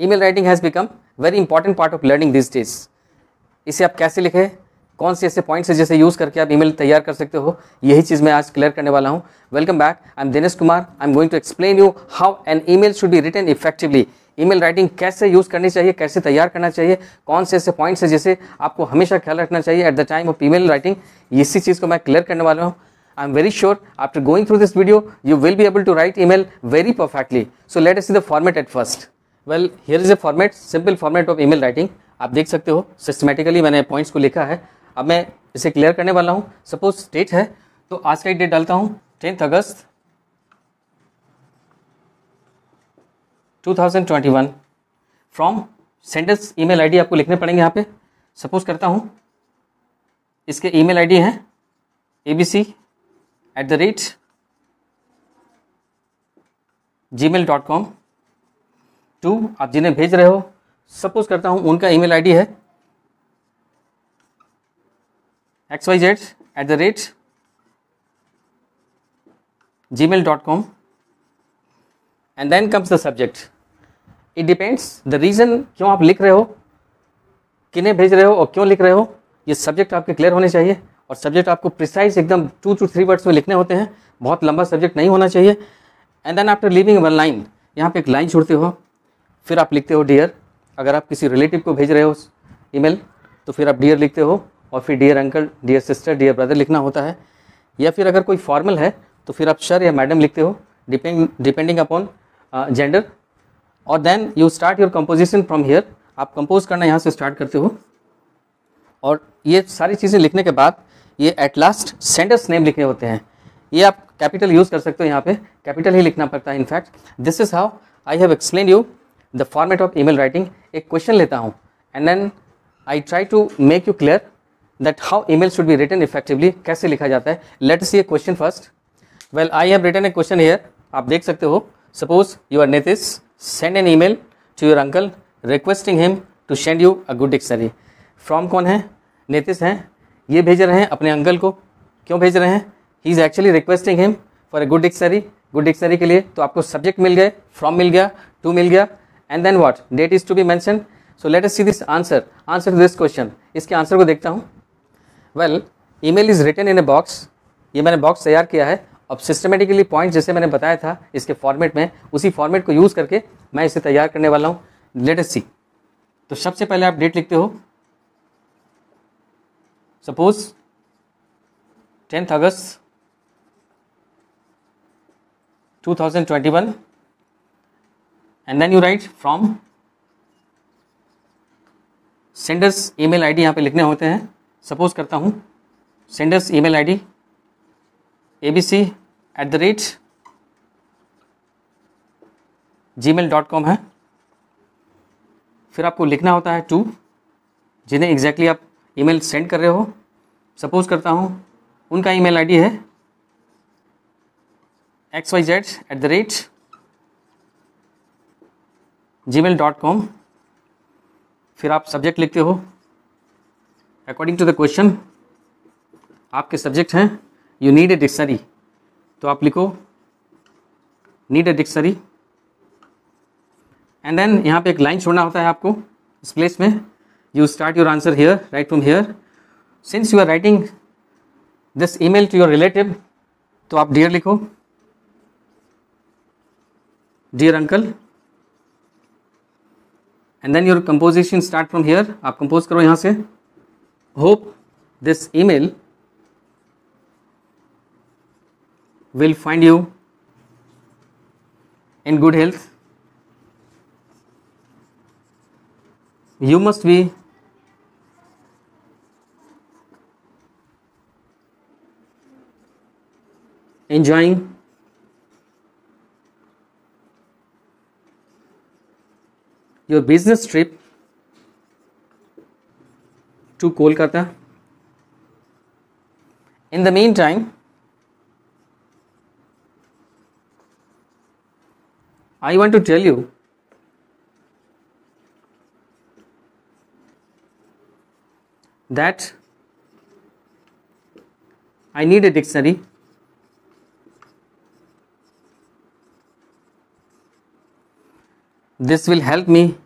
Email writing has become very important part of learning this days इसे आप कैसे लिखें? कौन से ऐसे पॉइंट्स है जैसे यूज़ करके आप ईमेल तैयार कर सकते हो? यही चीज़ मैं आज क्लियर करने वाला हूँ। Welcome back I am Dinesh Kumar I am going to explain you how an email should be written effectively email writing कैसे यूज़ करनी चाहिए? कैसे तैयार करना चाहिए? कौन से ऐसे पॉइंट्स है जैसे आपको हमेशा ख्याल रखना चाहिए at the time of email writing इसी चीज़ को मैं क्लियर करने वाला हूँ। I am very sure after going through this video you will be able to write email very perfectly so let's see the format at first well here is a format simple format of email writing आप देख सकते हो systematically मैंने points को लिखा है। अब मैं इसे क्लियर करने वाला हूँ। सपोज़ डेट है तो आज का एक डेट डालता हूँ। Tenth August 2021 from senders email ID आपको लिखने पड़ेंगे यहाँ पे। सपोज़ करता हूँ, इसके ईमेल आईडी हैं A B C at the rate Gmail dot com to, आप जिन्हें भेज रहे हो, सपोज़ करता हूँ उनका ईमेल आईडी है X Y Z at the rate Gmail dot com and then comes the subject it depends the reason क्यों आप लिख रहे हो, किन्हें भेज रहे हो और क्यों लिख रहे हो। ये सब्जेक्ट आपके क्लियर होने चाहिए और सब्जेक्ट आपको प्रिसाइज एकदम टू टू थ्री वर्ड्स में लिखने होते हैं। बहुत लंबा सब्जेक्ट नहीं होना चाहिए। And then after living one line यहाँ पे एक लाइन छोड़ते हो फिर आप लिखते हो डियर अगर आप किसी रिलेटिव को भेज रहे हो ईमेल तो फिर आप डियर लिखते हो और फिर dear uncle dear sister dear brother लिखना होता है. या फिर अगर कोई फॉर्मल है तो फिर आप सर या मैडम लिखते हो डिपेंड डिपेंडिंग अपॉन जेंडर और then you start your composition from here आप कंपोज करना यहाँ से स्टार्ट करते हो. और ये सारी चीज़ें लिखने के बाद ये एट लास्ट सेंडर्स नेम लिखने होते हैं. ये आप कैपिटल यूज़ कर सकते हो यहाँ पे. कैपिटल ही लिखना पड़ता है in fact this is how I have explain you the format of email writing एक क्वेश्चन लेता हूँ and then I try to make you clear that how email should be written effectively कैसे लिखा जाता है। Let see a question first well I have written a question here आप देख सकते हो। Suppose you are Nitish send an email to your uncle requesting him to send you a good dictionary from कौन है? नेतिस हैं। ये भेज रहे हैं अपने अंकल को। क्यों भेज रहे हैं? He is actually requesting him for a good dictionary good dictionary के लिए तो आपको सब्जेक्ट मिल गए फ्रॉम मिल गया टू मिल गया। And then what date is to be mention so let us see this answer answer to this question इसके आंसर को देखता हूँ. Well email is written in a box ये मैंने बॉक्स तैयार किया है. अब सिस्टमेटिकली पॉइंट जैसे मैंने बताया था, इसके फॉर्मेट में, उसी फॉर्मेट को यूज़ करके मैं इसे तैयार करने वाला हूँ. लेट सी तो सबसे पहले आप डेट लिखते हो. Suppose tenth August 2021 and then you write from senders email ID यहाँ पे लिखने होते हैं। सपोज़ करता हूँ senders email ID A B C at the rate Gmail dot com है। फिर आपको लिखना होता है टू जिन्हें एग्जैक्टली exactly आप ईमेल सेंड कर रहे हो। सपोज़ करता हूँ, उनका ईमेल आईडी है X Y Z at the rate Gmail dot com फिर आप सब्जेक्ट लिखते हो। अकॉर्डिंग टू द क्वेश्चन आपके सब्जेक्ट हैं। यू नीड ए डिक्शनरी तो आप लिखो need a dictionary and then यहाँ पे एक लाइन छोड़ना होता है आपको, इस प्लेस में। You start your answer here right from here since you are writing this email to your relative तो आप डियर लिखो। Dear uncle And then your composition start from here आप कंपोज करो यहाँ से hope this email will find you in good health. You must be enjoying your business trip to Kolkata. In the meantime, I want to tell you that I need a dictionary this will help me.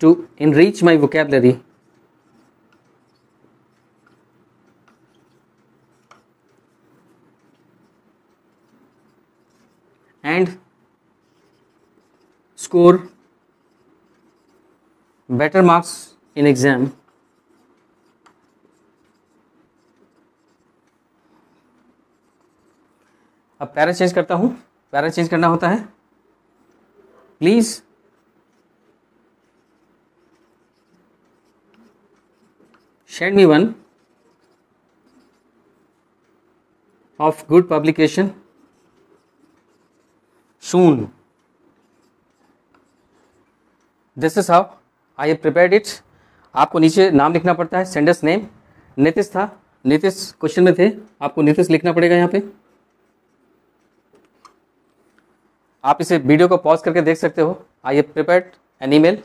To enrich my vocabulary. And score better marks in exam. अब para change करता हूँ। Para change करना होता है। Please. Send me one of good publication. Soon. This is how I have prepared it आपको नीचे नाम लिखना पड़ता है सेंडर्स नेम नीतिश था। नीतिश क्वेश्चन में थे। आपको नीतिश लिखना पड़ेगा यहाँ पे। आप इसे वीडियो को पॉज करके देख सकते हो। I have prepared an email.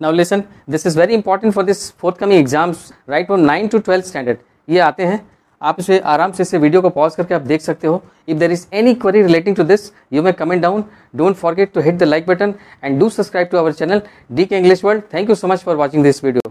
Now listen, this is very important for this fourth coming exams, right from nine to twelfth standard. ये आते हैं। आप इसे आराम से इसे वीडियो को पॉज करके आप देख सकते हो। If there is any query relating to this, you may comment down. Don't forget to hit the like button and do subscribe to our channel D K English world. Thank you so much for watching this video.